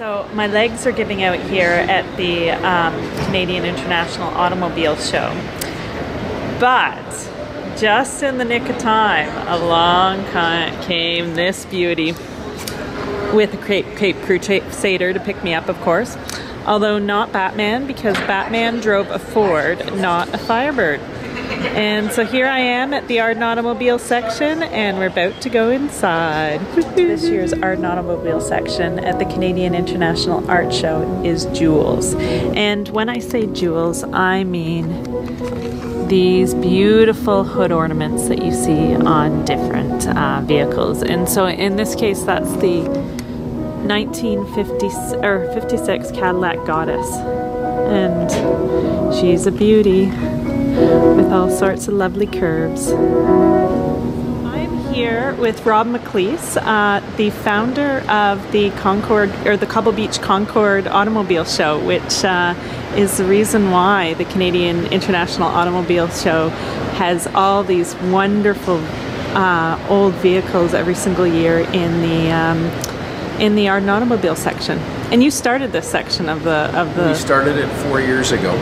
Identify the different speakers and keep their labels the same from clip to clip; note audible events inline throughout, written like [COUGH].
Speaker 1: So my legs are giving out here at the um, Canadian International Automobile Show. But just in the nick of time, along came this beauty with a Cape, Cape Crusader to pick me up, of course. Although not Batman, because Batman drove a Ford, not a Firebird. And so here I am at the Art and Automobile section and we're about to go inside. [LAUGHS] this year's Art and Automobile section at the Canadian International Auto Show is jewels. And when I say jewels, I mean these beautiful hood ornaments that you see on different uh, vehicles. And so in this case, that's the 1950 or 56 Cadillac Goddess. And she's a beauty with all sorts of lovely curves. I'm here with Rob McLeese, uh, the founder of the Concord or the Cobble Beach Concord Automobile Show, which uh, is the reason why the Canadian International Automobile Show has all these wonderful uh, old vehicles every single year in the um, in the Art and Automobile section. And you started this section of the of the.
Speaker 2: We started it four years ago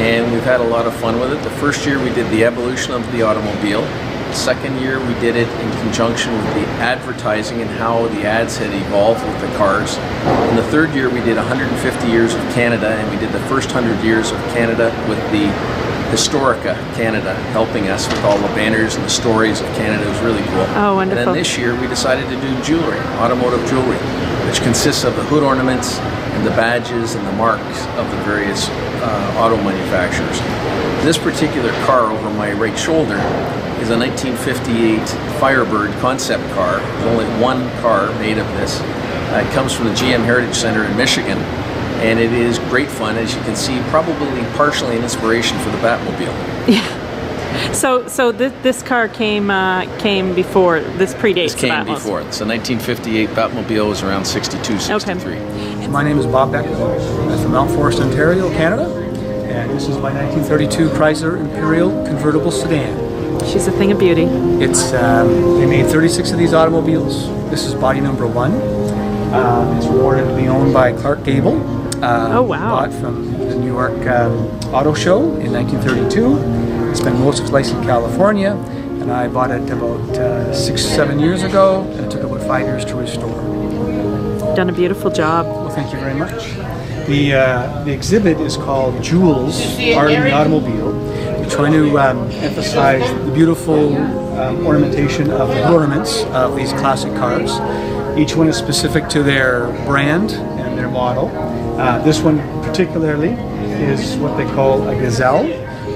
Speaker 2: and we've had a lot of fun with it. The first year we did the evolution of the automobile. The second year we did it in conjunction with the advertising and how the ads had evolved with the cars. And the third year we did 150 years of Canada and we did the first 100 years of Canada with the Historica Canada helping us with all the banners and the stories of Canada. It was really cool.
Speaker 1: Oh, wonderful.
Speaker 2: And then this year we decided to do jewelry, automotive jewelry, which consists of the hood ornaments and the badges and the marks of the various uh, auto manufacturers. This particular car over my right shoulder is a 1958 Firebird concept car. There's only one car made of this. Uh, it comes from the GM Heritage Center in Michigan and it is great fun as you can see probably partially an inspiration for the Batmobile. [LAUGHS]
Speaker 1: Yeah. So, so this, this car came uh, came before this predates.
Speaker 2: This came before. So, 1958 Batmobile was around 62, 63.
Speaker 3: Okay. My name is Bob Becker. I'm from Mount Forest, Ontario, Canada, and this is my 1932 Chrysler Imperial convertible sedan.
Speaker 1: She's a thing of beauty.
Speaker 3: It's um, they made 36 of these automobiles. This is body number one. Um, it's reportedly owned by Clark Gable.
Speaker 1: Um, oh wow!
Speaker 3: Bought from the New York um, Auto Show in 1932. Spent most of its life in California, and I bought it about uh, six, seven years ago, and it took about five years to restore.
Speaker 1: Done a beautiful job.
Speaker 3: Well, thank you very much. The uh, the exhibit is called Jewels, Art in the Automobile. We're trying to um, emphasize the beautiful um, ornamentation of the ornaments of these classic cars. Each one is specific to their brand and their model. Uh, this one particularly is what they call a gazelle,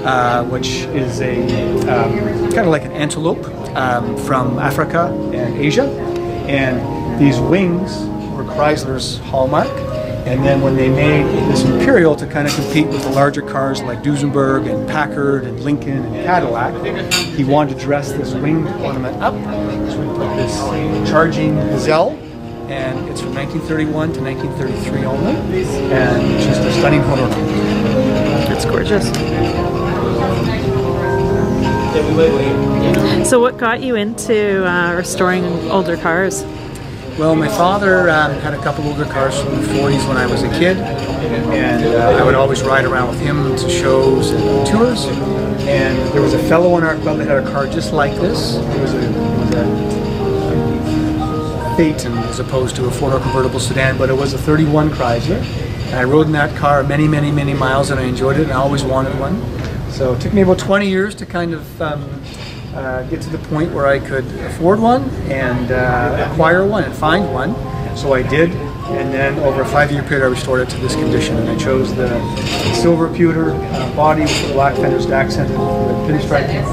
Speaker 3: uh, which is a um, kind of like an antelope um, from Africa and Asia. And these wings were Chrysler's hallmark. And then when they made this Imperial to kind of compete with the larger cars like Duesenberg and Packard and Lincoln and Cadillac, he wanted to dress this wing ornament up. So we put this charging gazelle and it's from 1931 to 1933 only, and it's just a stunning photo.
Speaker 1: It's gorgeous. So, what got you into uh, restoring older cars?
Speaker 3: Well, my father um, had a couple older cars from the 40s when I was a kid, and uh, I would always ride around with him to shows and tours. And there was a fellow in our club that had a car just like this. It was a, it was a Phaeton as opposed to a four-door convertible sedan, but it was a 31 Chrysler. And I rode in that car many, many, many miles and I enjoyed it and I always wanted one. So it took me about 20 years to kind of um, uh, get to the point where I could afford one and uh, acquire one and find one. So I did, and then over a five-year period I restored it to this condition and I chose the silver pewter uh, body with the black fenders accented with pinstriping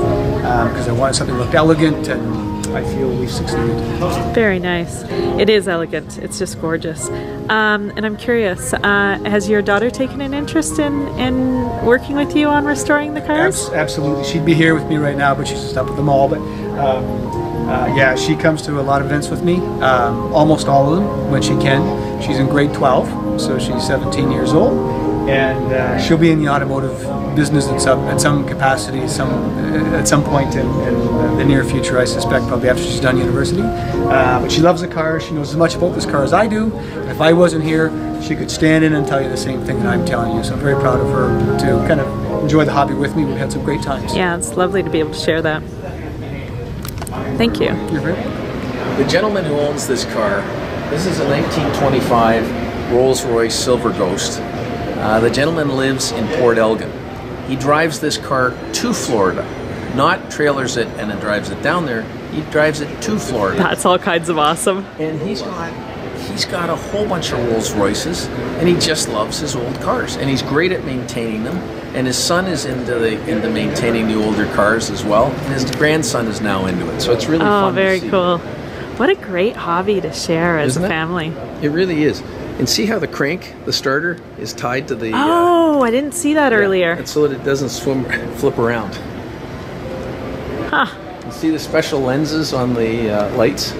Speaker 3: because um, I wanted something that looked elegant and I feel we've succeeded.
Speaker 1: Very nice. It is elegant. It's just gorgeous. Um, and I'm curious, uh, has your daughter taken an interest in, in working with you on restoring the cars?
Speaker 3: Abs absolutely. She'd be here with me right now, but she's just up at the mall. But um, uh, yeah, she comes to a lot of events with me, um, almost all of them when she can. She's in grade 12, so she's 17 years old and uh, she'll be in the automotive business at some at some capacity, some uh, at some point in, in the near future. I suspect probably after she's done university. Uh, but she loves the car. She knows as much about this car as I do. If I wasn't here, she could stand in and tell you the same thing that I'm telling you. So I'm very proud of her to kind of enjoy the hobby with me. We've had some great times.
Speaker 1: Yeah, it's lovely to be able to share that. Thank you.
Speaker 3: You're very welcome.
Speaker 2: The gentleman who owns this car, this is a 1925 Rolls-Royce Silver Ghost. Uh, the gentleman lives in Port Elgin. He drives this car to Florida, not trailers it and then drives it down there. He drives it to Florida.
Speaker 1: That's all kinds of awesome.
Speaker 2: and he's got he's got a whole bunch of Rolls Royces, and he just loves his old cars, and he's great at maintaining them. And his son is into the into maintaining the older cars as well, and his grandson is now into it. So it's really
Speaker 1: Oh,
Speaker 2: fun.
Speaker 1: very
Speaker 2: to see.
Speaker 1: cool. What a great hobby to share as
Speaker 2: Isn't
Speaker 1: a
Speaker 2: it?
Speaker 1: family.
Speaker 2: It really is. And see how the crank, the starter, is tied to the. uh,
Speaker 1: Oh, I didn't see that
Speaker 2: yeah,
Speaker 1: earlier.
Speaker 2: and so that it doesn't swim, flip around.
Speaker 1: Huh.
Speaker 2: You see the special lenses on the uh, lights,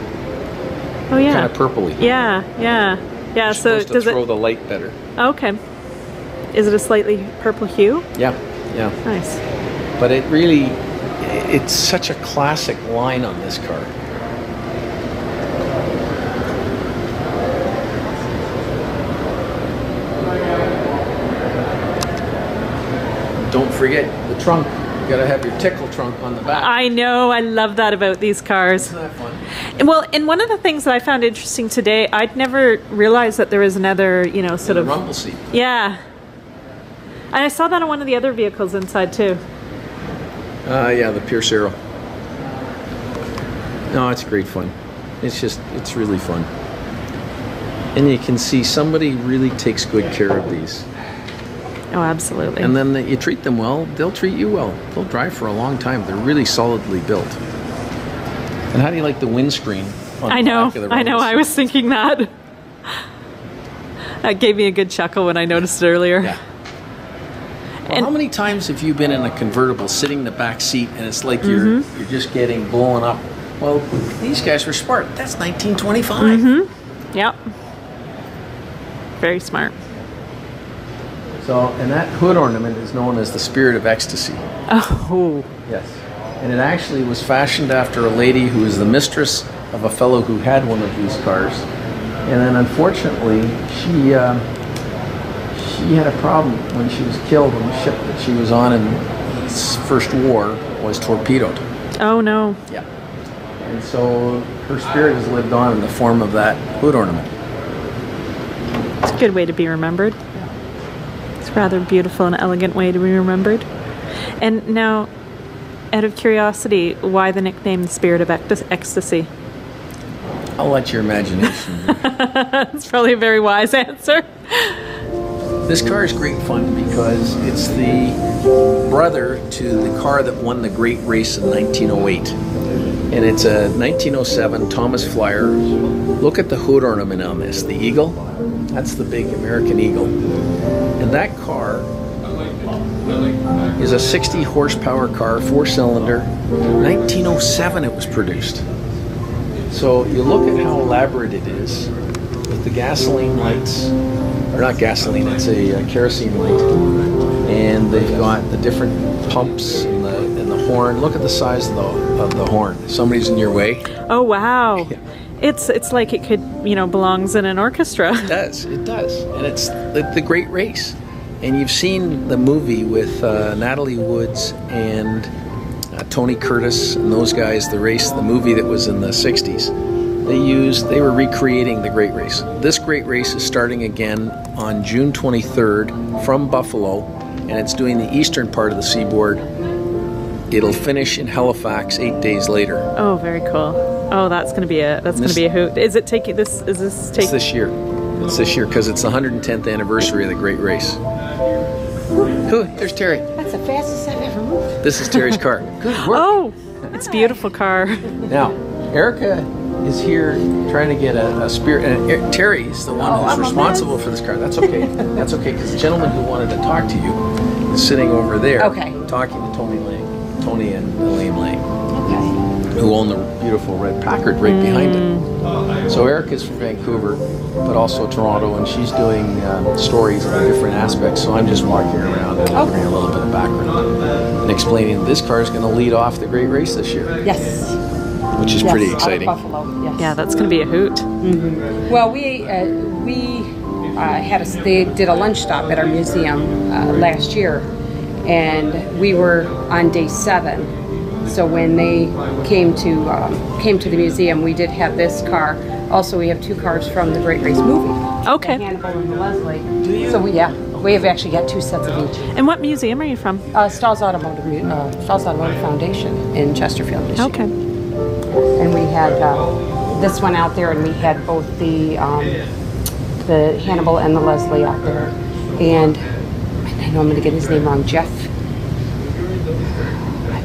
Speaker 1: Oh yeah.
Speaker 2: kind of purpley.
Speaker 1: Yeah, yeah, yeah.
Speaker 2: It's
Speaker 1: So does
Speaker 2: throw
Speaker 1: it?
Speaker 2: the light better.
Speaker 1: Okay. Is it a slightly purple hue?
Speaker 2: Yeah, yeah.
Speaker 1: Nice.
Speaker 2: but it really it's such a classic line on this car forget the trunk you gotta have your tickle trunk on the back
Speaker 1: I know. I love that about these cars.
Speaker 2: isn't that fun
Speaker 1: And Well, and one of the things that I found interesting today, I'd never realized that there was another, you know, sort of
Speaker 2: rumble seat
Speaker 1: yeah. And I saw that on one of the other vehicles inside too.
Speaker 2: uh, yeah the Pierce Arrow no it's great fun it's just it's really fun and you can see somebody really takes good care of these
Speaker 1: Oh, absolutely.
Speaker 2: And then you treat them well, they'll treat you well. They'll drive for a long time. They're really solidly built. And how do you like the windscreen? On
Speaker 1: I
Speaker 2: the
Speaker 1: know.
Speaker 2: of the
Speaker 1: I know. I was thinking that. That gave me a good chuckle when I noticed it earlier.
Speaker 2: Yeah. Well,
Speaker 1: And-
Speaker 2: how many times have you been in a convertible, sitting in the back seat, and it's like you're
Speaker 1: Mm-hmm.
Speaker 2: you're just getting blown up? Well, these guys were smart. That's 1925.
Speaker 1: Mm-hmm. Yep. Very smart.
Speaker 2: So, and that hood ornament is known as the Spirit of Ecstasy.
Speaker 1: Oh,
Speaker 2: Yes. And it actually was fashioned after a lady who was the mistress of a fellow who had one of these cars. And then unfortunately, she uh, she had a problem when she was killed on the ship that she was on in the First War was torpedoed.
Speaker 1: oh no.
Speaker 2: Yeah. And so her spirit has lived on in the form of that hood ornament.
Speaker 1: It's a good way to be remembered. It's rather beautiful and elegant way to be remembered. And now, out of curiosity, why the nickname the Spirit of Ecstasy?
Speaker 2: I'll let your imagination. [LAUGHS]
Speaker 1: That's probably a very wise answer.
Speaker 2: This car is great fun because it's the brother to the car that won the great race in 1908. And it's a 1907 Thomas Flyer. Look at the hood ornament on this. The eagle, that's the big American eagle. And that car is a 60 horsepower car, four cylinder. 1907 it was produced. So you look at how elaborate it is with the gasoline lights, or not gasoline, it's a, uh kerosene light, and they've got the different pumps and the and the horn. Look at the size of the of the horn. Somebody's in your way,
Speaker 1: Oh wow. [LAUGHS] It's it's like it could, you know, belongs in an orchestra.
Speaker 2: it does it does, and it's the, the Great Race. And you've seen the movie with uh, Natalie Woods and uh, Tony Curtis and those guys, the race, the movie that was in the '60s. They used, they were recreating the Great Race. This Great Race is starting again on June 23rd from Buffalo, and it's doing the eastern part of the seaboard. It'll finish in Halifax eight days later.
Speaker 1: Oh, very cool. Oh, that's gonna be a that's gonna be a hoot. Is it taking this? Is this
Speaker 2: It's
Speaker 1: taking?
Speaker 2: this year. It's this year because it's the 110th anniversary of the Great Race. Who? There's Terry.
Speaker 4: That's the fastest I've ever moved.
Speaker 2: This is Terry's car. [LAUGHS] Good work.
Speaker 1: Oh, it's a beautiful car.
Speaker 2: Now, Erica is here trying to get a, a spirit. And Er- Terry is the one
Speaker 4: Oh,
Speaker 2: who's
Speaker 4: I'm
Speaker 2: responsible for this car. That's okay. That's okay because the gentleman who wanted to talk to you is sitting over there
Speaker 4: Okay.
Speaker 2: talking to Tony Lang, Tony and Elaine Lang.
Speaker 4: Okay.
Speaker 2: Who own the beautiful red Packard right behind it. So Erica's from Vancouver, but also Toronto, and she's doing um, stories on different aspects. So I'm just walking around and offering a little bit of background and explaining this car is going to lead off the great race this year,
Speaker 4: Yes.
Speaker 2: which is
Speaker 4: yes,
Speaker 2: pretty exciting.
Speaker 4: Buffalo. Yes.
Speaker 1: Yeah, that's going to be a hoot.
Speaker 4: Well, we uh, we uh, had a they did a lunch stop at our museum uh, last year, and we were on day seven. So when they came to um, came to the museum, we did have this car. Also, we have two cars from the Great Race movie.
Speaker 1: Okay.
Speaker 4: The Hannibal and the Leslie. Do you? So we, yeah, we have actually got two sets of each.
Speaker 1: And what museum are you from?
Speaker 4: Uh, Stahl's Automotive uh, Stahl's Automotive Foundation in Chesterfield, Michigan.
Speaker 1: Okay.
Speaker 4: and we had uh, this one out there, and we had both the um, the Hannibal and the Leslie out there, and I know I'm going to get his name wrong, Jeff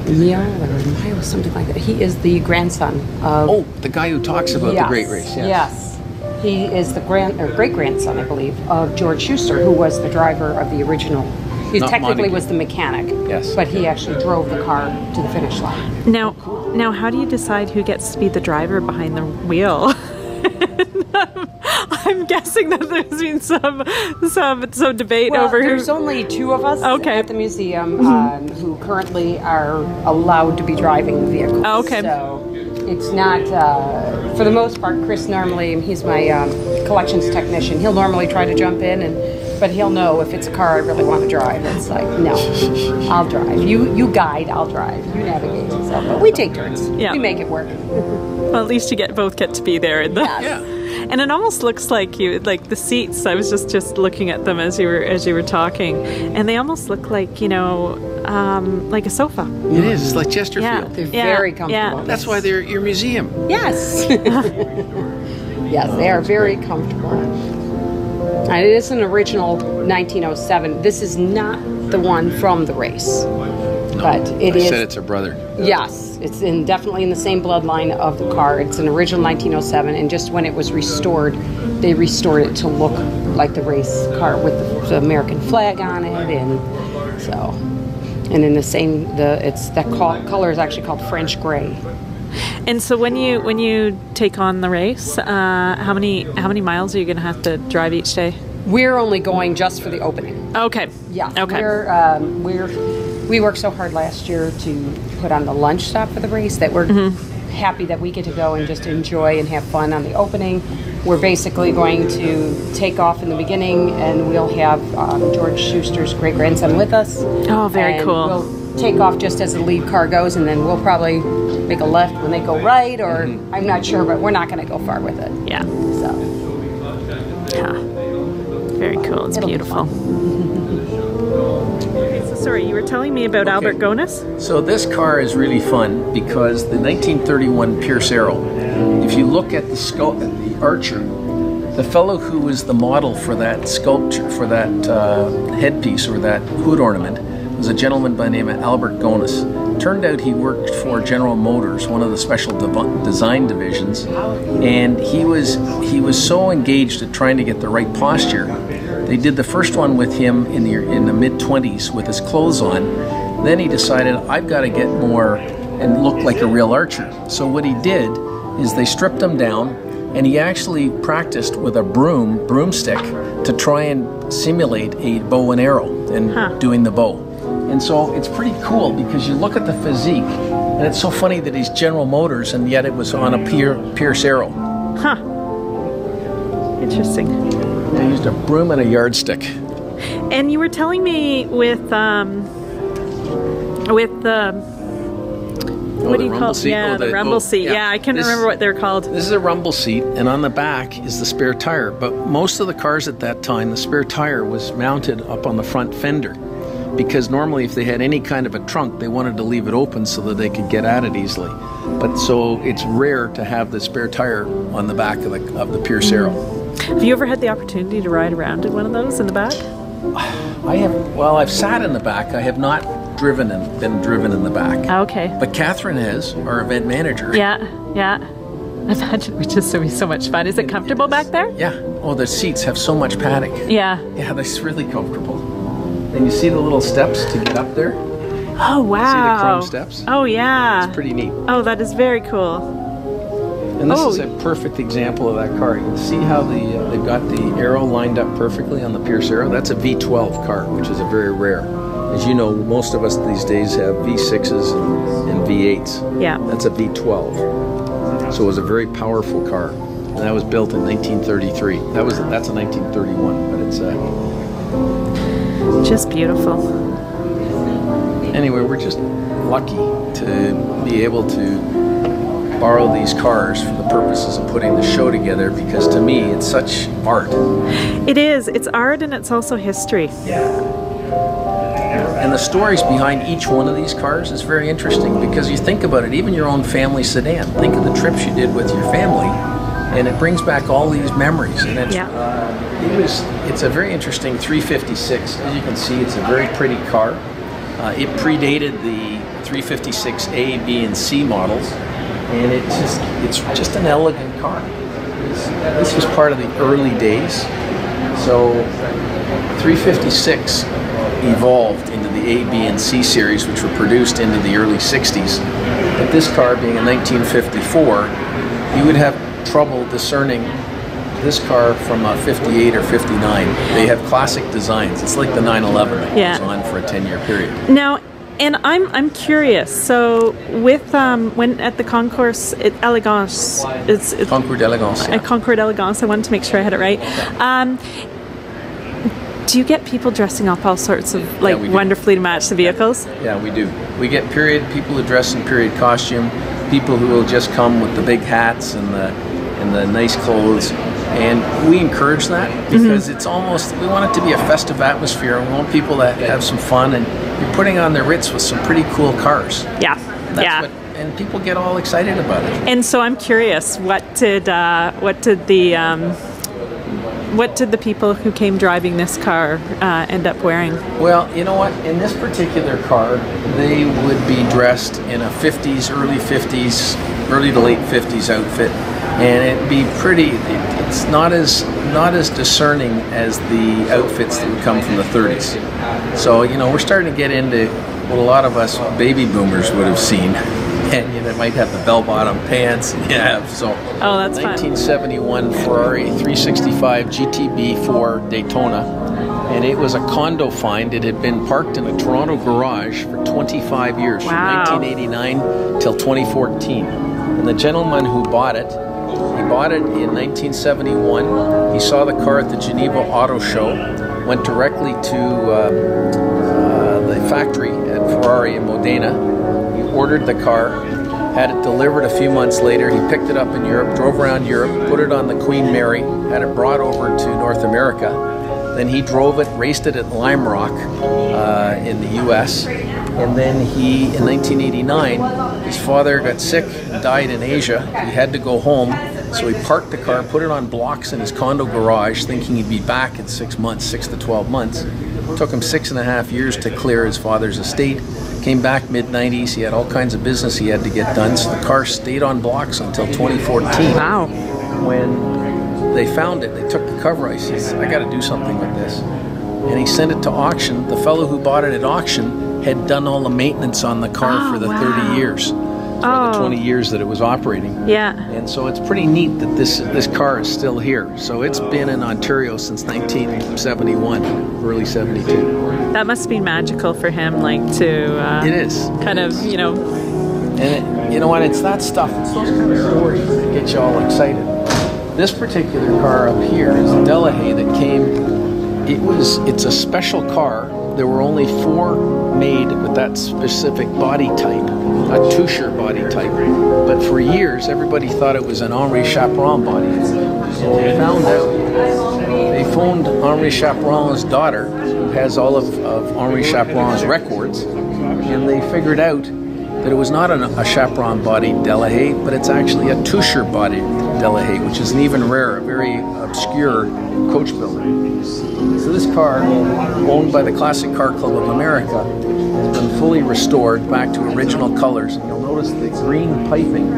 Speaker 4: Mio or Mio, something like that. He is the grandson of
Speaker 2: Oh, the guy who talks about the great race. Yes.
Speaker 4: Yes. He is the grand or great grandson, I believe, of George Schuster, who was the driver of the original. He
Speaker 2: Not
Speaker 4: technically
Speaker 2: Montague.
Speaker 4: was the mechanic.
Speaker 2: Yes.
Speaker 4: But he actually drove the car to the finish line.
Speaker 1: Now, now, how do you decide who gets to be the driver behind the wheel? [LAUGHS] I'm guessing that there's been some some some debate
Speaker 4: Well,
Speaker 1: over who.
Speaker 4: there's only two of us
Speaker 1: Okay.
Speaker 4: at the museum um, who currently are allowed to be driving the vehicle.
Speaker 1: Okay.
Speaker 4: So it's not, uh, for the most part, Chris normally, he's my um, collections technician. He'll normally try to jump in, and but he'll know if it's a car I really want to drive. It's like, no, I'll drive. You you guide, I'll drive. You navigate. So, but we take turns.
Speaker 1: Yeah.
Speaker 4: We make it work.
Speaker 1: Well, at least you get both get to be there. In the,
Speaker 4: Yes.
Speaker 1: And it almost looks like you like the seats. I was just just looking at them as you were as you were talking, and they almost look like you know um, like a sofa.
Speaker 2: It is. It's like Chesterfield.
Speaker 1: Yeah,
Speaker 4: They're
Speaker 1: yeah,
Speaker 4: very
Speaker 1: yeah.
Speaker 4: comfortable.
Speaker 2: That's why they're your museum.
Speaker 4: Yes. [LAUGHS] yes, they are very comfortable. And it is an original 1907. This is not the one from the race, but it
Speaker 2: I
Speaker 4: is.
Speaker 2: said it's a brother.
Speaker 4: Yes, it's in definitely in the same bloodline of the car. It's an original 1907, and just when it was restored, they restored it to look like the race car with the, the American flag on it, and so. And in the same, the it's that col- color is actually called French gray.
Speaker 1: And so when you when you take on the race, uh, how many how many miles are you going to have to drive each day?
Speaker 4: We're only going just for the opening.
Speaker 1: Okay.
Speaker 4: Yeah.
Speaker 1: Okay.
Speaker 4: We're um, we're we worked so hard last year to put on the lunch stop for the race that we're
Speaker 1: Mm-hmm.
Speaker 4: happy that we get to go and just enjoy and have fun on the opening. We're basically going to take off in the beginning, and we'll have um, George Schuster's great grandson with us.
Speaker 1: Oh, very
Speaker 4: And
Speaker 1: cool.
Speaker 4: We'll take off just as the lead car goes, and then we'll probably make a left when they go right, or
Speaker 1: Mm-hmm.
Speaker 4: I'm not sure, but we're not going to go far with it.
Speaker 1: Yeah.
Speaker 4: So.
Speaker 1: Yeah. Very cool. It's
Speaker 4: It'll be
Speaker 1: beautiful. So sorry, you were telling me about Albert Gonis?
Speaker 2: So this car is really fun because the 1931 Pierce Arrow, if you look at the sculpt, the Archer, the fellow who was the model for that sculpture, for that uh, headpiece or that hood ornament, was a gentleman by the name of Albert Gonis. Turned out he worked for General Motors, one of the special dev- design divisions, and he was he was so engaged at trying to get the right posture. They did the first one with him in the in the mid 20s with his clothes on. Then he decided I've got to get more and look like a real archer. So what he did is they stripped him down and he actually practiced with a broom broomstick to try and simulate a bow and arrow and
Speaker 1: Huh.
Speaker 2: doing the bow. And so it's pretty cool because you look at the physique and it's so funny that he's General Motors and yet it was on a Pier, Pierce Arrow.
Speaker 1: Huh. Interesting.
Speaker 2: They used a broom and a yardstick.
Speaker 1: And you were telling me with um with the
Speaker 2: Oh,
Speaker 1: what do you call
Speaker 2: seat?
Speaker 1: Yeah,
Speaker 2: Oh,
Speaker 1: the,
Speaker 2: the-
Speaker 1: rumble
Speaker 2: oh,
Speaker 1: seat.
Speaker 2: yeah.
Speaker 1: Yeah, I can't
Speaker 2: This-
Speaker 1: remember what they're called.
Speaker 2: This is a rumble seat, and on the back is the spare tire. But most of the cars at that time, the spare tire was mounted up on the front fender. Because normally, if they had any kind of a trunk, they wanted to leave it open so that they could get at it easily. But so it's rare to have the spare tire on the back of the, of the Pierce Arrow.
Speaker 1: Have you ever had the opportunity to ride around in one of those in the back?
Speaker 2: I have, well, I've sat in the back. I have not driven and been driven in the back.
Speaker 1: Ah, okay.
Speaker 2: But Catherine has, our event manager.
Speaker 1: Yeah, yeah. I imagine it would just be so much fun. Is it comfortable back there?
Speaker 2: Yeah. Oh, the seats have so much padding.
Speaker 1: Yeah.
Speaker 2: Yeah, that's really comfortable. And you see the little steps to get up there?
Speaker 1: Oh wow!
Speaker 2: You see the chrome steps?
Speaker 1: Oh yeah.
Speaker 2: It's pretty neat.
Speaker 1: Oh, that is very cool.
Speaker 2: And this
Speaker 1: Oh.
Speaker 2: is a perfect example of that car. You can see how the uh, they've got the arrow lined up perfectly on the Pierce arrow. That's a V12 car, which is a very rare. As you know, most of us these days have V6s and, and V8s.
Speaker 1: Yeah.
Speaker 2: That's a V12. So it was a very powerful car. And that was built in 1933. That was that's a 1931, but it's uh,
Speaker 1: Just beautiful.
Speaker 2: anyway, we're just lucky to be able to borrow these cars for the purposes of putting the show together because to me it's such art.
Speaker 1: It is. It's art and it's also history. Yeah.
Speaker 2: And the stories behind each one of these cars is very interesting because you think about it, even your own family sedan. Think of the trips you did with your family, and it brings back all these memories. And it's,
Speaker 1: Yeah.
Speaker 2: it was, it's a very interesting 356. As you can see, it's a very pretty car. Uh, it predated the 356A, B, and C models, and it just, it's just an elegant car. This, this was part of the early days. So 356 evolved into the A, B, and C series, which were produced into the early 60s. But this car being a 1954, you would have trouble discerning this car from a 58 or 59. They have classic designs. It's like the 911 that
Speaker 1: Yeah.
Speaker 2: goes on for a 10-year period.
Speaker 1: Now, and I'm I'm curious. So with um when at the concourse at Elegance, it's, it's
Speaker 2: Concours d'Elegance.
Speaker 1: at Concord Elegance. I wanted to make sure I had it right. Um, do you get people dressing up all sorts of like
Speaker 2: do.
Speaker 1: wonderfully to match the vehicles?
Speaker 2: Yeah, we do. We get period people who dress in period costume, people who will just come with the big hats and the and the nice clothes, and we encourage that because it's almost we want it to be a festive atmosphere. We want people to have some fun, and you're putting on the Ritz with some pretty cool cars.
Speaker 1: Yeah,
Speaker 2: That's
Speaker 1: yeah.
Speaker 2: what, and people get all excited about it.
Speaker 1: And so I'm curious, what did uh, what did the um, what did the people who came driving this car uh, end up wearing?
Speaker 2: Well, you know what? In this particular car, they would be dressed in a 50s, early 50s, early to late 50s outfit, and it'd be pretty. It, it's not as not as discerning as the outfits that would come from the 30s. So you know, we're starting to get into what a lot of us baby boomers would have seen. [LAUGHS] And you know, might have the bell-bottom pants. [LAUGHS] Yeah, so
Speaker 1: Oh, that's fun.
Speaker 2: 1971 Ferrari 365 GTB4 Daytona, and it was a condo find. It had been parked in a Toronto garage for 25 years,
Speaker 1: Wow.
Speaker 2: from 1989 till 2014. And the gentleman who bought it, he bought it in 1971. He saw the car at the Geneva Auto Show, went directly to um, uh, the factory at Ferrari in Modena. He ordered the car, had it delivered a few months later. He picked it up in Europe, drove around Europe, put it on the Queen Mary, had it brought over to North America. Then he drove it, raced it at Lime Rock uh, in the U.S. And then he, in 1989, his father got sick, and died in Asia. He had to go home, so he parked the car, put it on blocks in his condo garage, thinking he'd be back in six months, six to 12 months. It took him six and a half years to clear his father's estate. Came back mid 90s. He had all kinds of business he had to get done, so the car stayed on blocks until 2014
Speaker 1: Wow.
Speaker 2: when they found it, they took the cover. I said, I got to do something with this. And he sent it to auction. The fellow who bought it at auction had done all the maintenance on the car
Speaker 1: Oh,
Speaker 2: for the
Speaker 1: wow.
Speaker 2: 30 years,
Speaker 1: Oh.
Speaker 2: the 20 years that it was operating.
Speaker 1: Yeah.
Speaker 2: And so it's pretty neat that this this car is still here. So it's been in Ontario since 1971, early 72.
Speaker 1: That must be magical for him, like to uh,
Speaker 2: It is.
Speaker 1: kind of, you know,
Speaker 2: And it, you know what? It's that stuff. It's those kind of stories that get you all excited. This particular car up here is a Delahaye that came. It was. It's a special car. There were only four made with that specific body type, a Toucher body type. But for years, everybody thought it was an Henri Chapron body. So they found out. They phoned Henri Chapron's daughter, who has all of, of Henri Chapron's records, and they figured out that it was not an, a Chapron bodied Delahaye, but it's actually a Tusher bodied Delahaye, which is an even rarer, very obscure coach builder. So this car, owned by the Classic Car Club of America, has been fully restored back to original colors. And you'll notice the green piping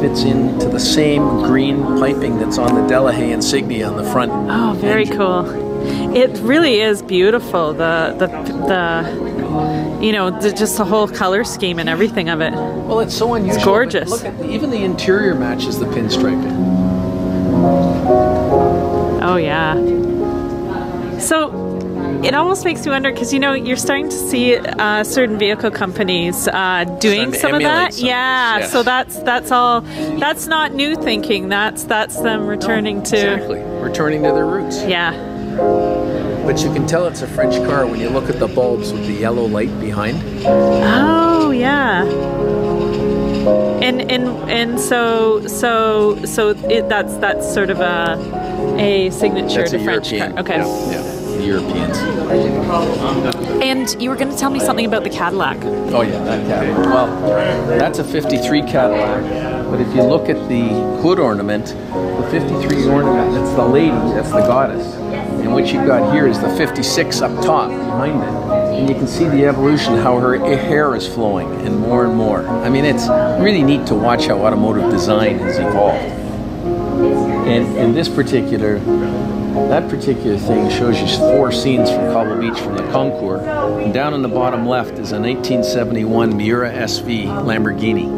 Speaker 2: fits into the same green piping that's on the Delahaye insignia on the front.
Speaker 1: oh, very
Speaker 2: engine.
Speaker 1: cool. It really is beautiful. The the the you know, the, just the whole color scheme and everything of it.
Speaker 2: Well, it's so unusual. but
Speaker 1: gorgeous.
Speaker 2: Look at even the interior matches the pinstriping.
Speaker 1: Oh yeah. So it almost makes me wonder because you know you're starting to see uh, certain vehicle companies uh, doing some of that.
Speaker 2: some
Speaker 1: yeah.
Speaker 2: this, yes.
Speaker 1: So that's that's all. That's not new thinking. That's that's them returning to.
Speaker 2: Exactly. Returning to their roots.
Speaker 1: Yeah.
Speaker 2: But you can tell it's a French car when you look at the bulbs with the yellow light behind.
Speaker 1: Oh yeah. And and and so so so it, that's that's sort of a a signature
Speaker 2: That's
Speaker 1: to
Speaker 2: a
Speaker 1: French
Speaker 2: European.
Speaker 1: car. Okay.
Speaker 2: Yeah, yeah, the Europeans.
Speaker 1: And you were going to tell me something about the Cadillac.
Speaker 2: Oh yeah, that Cadillac. Well, that's a 53 Cadillac. But if you look at the hood ornament, the 53 ornament, that's the lady, that's the goddess. And what you've got here is the 56 up top behind it. And you can see the evolution, how her hair is flowing and more and more. I mean, it's really neat to watch how automotive design has evolved. And in this particular, that particular thing shows you four scenes from Cobble Beach from the Concours. And down in the bottom left is a 1971 Miura SV Lamborghini,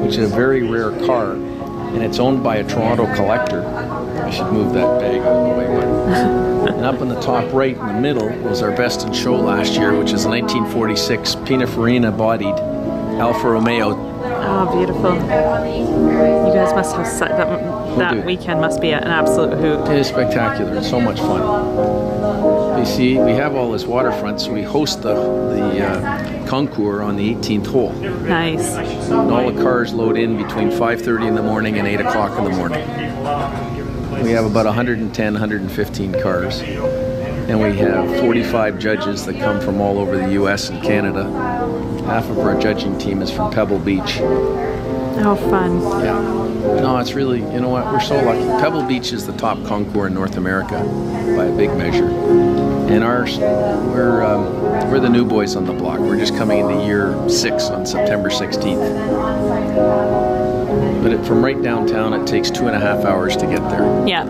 Speaker 2: which is a very rare car, and it's owned by a Toronto collector. I should move that bag out of the way. [LAUGHS] and up in the top right in the middle was our best in show last year, which is a 1946 Pininfarina bodied Alfa Romeo
Speaker 1: Oh, beautiful. You guys must have that. That weekend must be an absolute hoot.
Speaker 2: It is spectacular. It's so much fun. You see, we have all this waterfront, so we host the the uh, concours on the 18th hole.
Speaker 1: Nice.
Speaker 2: And all the cars load in between 5:30 in the morning and 8 o'clock in the morning. We have about 110, 115 cars, and we have 45 judges that come from all over the U.S. and Canada. Half of our judging team is from Pebble Beach.
Speaker 1: Oh, fun.
Speaker 2: Yeah. No, it's really, you know what, we're so lucky. Pebble Beach is the top concours in North America by a big measure. And ours, we're, um, we're the new boys on the block. We're just coming into year six on September 16th. But it, from right downtown, it takes two and a half hours to get there.
Speaker 1: Yeah.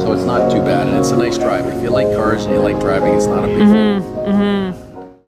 Speaker 2: So it's not too bad, and it's a nice drive. If you like cars and you like driving, it's not a big mm-hmm, mm-hmm.